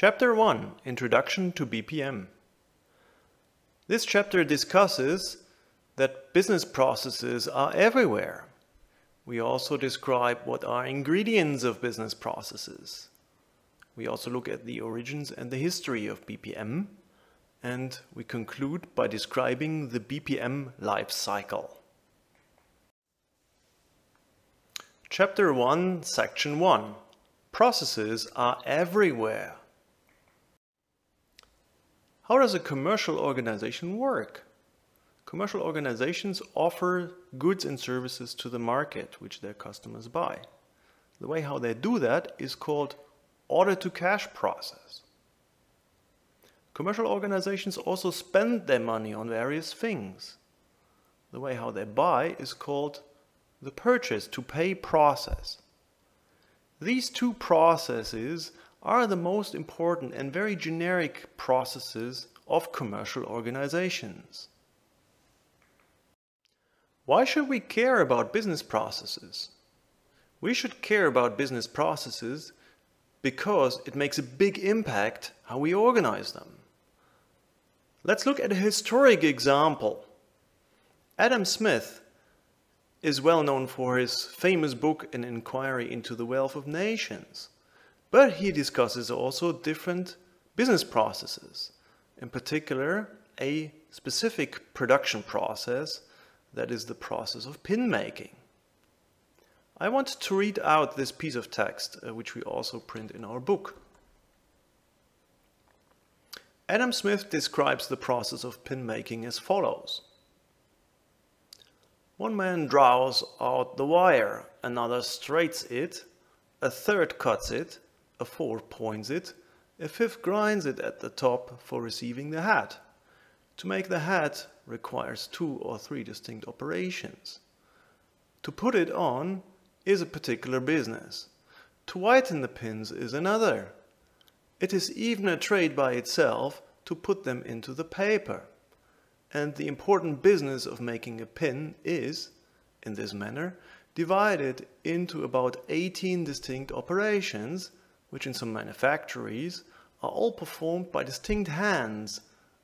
Chapter 1 Introduction to BPM This chapter discusses that business processes are everywhere. We also describe what are ingredients of business processes. We also look at the origins and the history of BPM, and we conclude by describing the BPM life cycle. Chapter 1, Section 1 Processes are everywhere. How does a commercial organization work? Commercial organizations offer goods and services to the market which their customers buy. The way how they do that is called order to cash process. Commercial organizations also spend their money on various things. The way how they buy is called the purchase to pay process. These two processes are the most important and very generic processes of commercial organizations. Why should we care about business processes? We should care about business processes because it makes a big impact how we organize them. Let's look at a historic example. Adam Smith is well known for his famous book An Inquiry into the Wealth of Nations. But he discusses also different business processes, in particular a specific production process that is the process of pin making. I want to read out this piece of text, uh, which we also print in our book. Adam Smith describes the process of pin making as follows. One man draws out the wire, another straights it, a third cuts it, a fourth points it, a fifth grinds it at the top for receiving the hat. To make the hat requires two or three distinct operations. To put it on is a particular business. To whiten the pins is another. It is even a trade by itself to put them into the paper. And the important business of making a pin is, in this manner, divided into about 18 distinct operations which in some manufactories are all performed by distinct hands,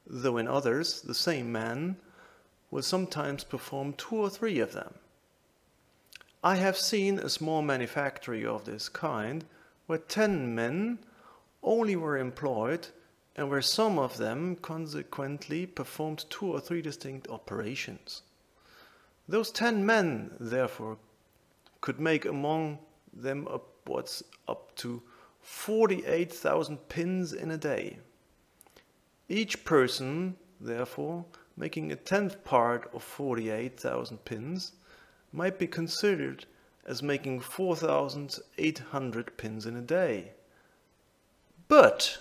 though in others the same man will sometimes perform two or three of them. I have seen a small manufactory of this kind where ten men only were employed and where some of them consequently performed two or three distinct operations. Those ten men, therefore, could make among them upwards up to 48,000 pins in a day. Each person, therefore, making a tenth part of 48,000 pins might be considered as making 4,800 pins in a day. But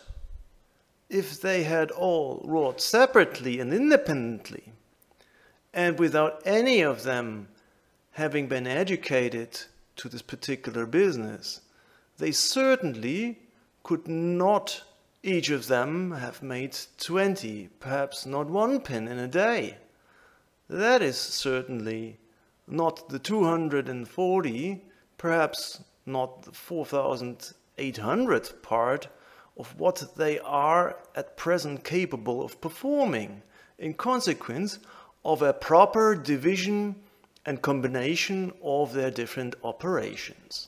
if they had all wrought separately and independently, and without any of them having been educated to this particular business, they certainly could not each of them have made 20, perhaps not one pin in a day. That is certainly not the 240, perhaps not the 4,800 part of what they are at present capable of performing in consequence of a proper division and combination of their different operations.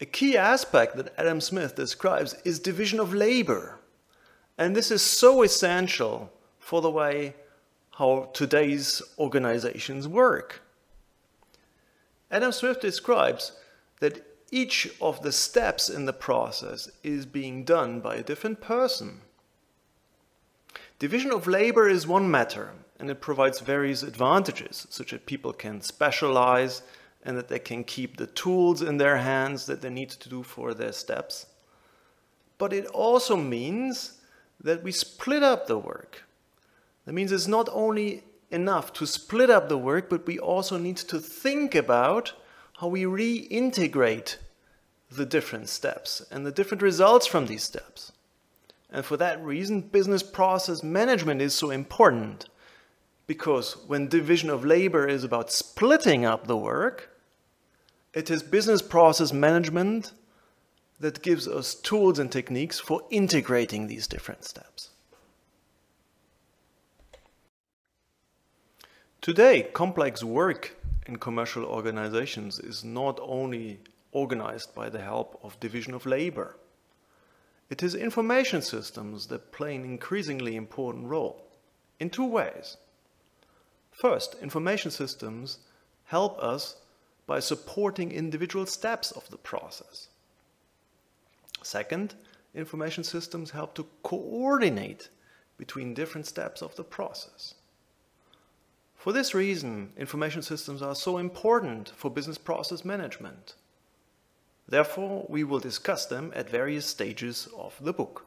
A key aspect that Adam Smith describes is division of labor. And this is so essential for the way how today's organizations work. Adam Smith describes that each of the steps in the process is being done by a different person. Division of labor is one matter, and it provides various advantages, such that people can specialize and that they can keep the tools in their hands that they need to do for their steps. But it also means that we split up the work. That means it's not only enough to split up the work, but we also need to think about how we reintegrate the different steps and the different results from these steps. And for that reason, business process management is so important Because when division of labor is about splitting up the work, it is business process management that gives us tools and techniques for integrating these different steps. Today, complex work in commercial organizations is not only organized by the help of division of labor. It is information systems that play an increasingly important role in two ways. First, information systems help us by supporting individual steps of the process. Second, information systems help to coordinate between different steps of the process. For this reason, information systems are so important for business process management. Therefore, we will discuss them at various stages of the book.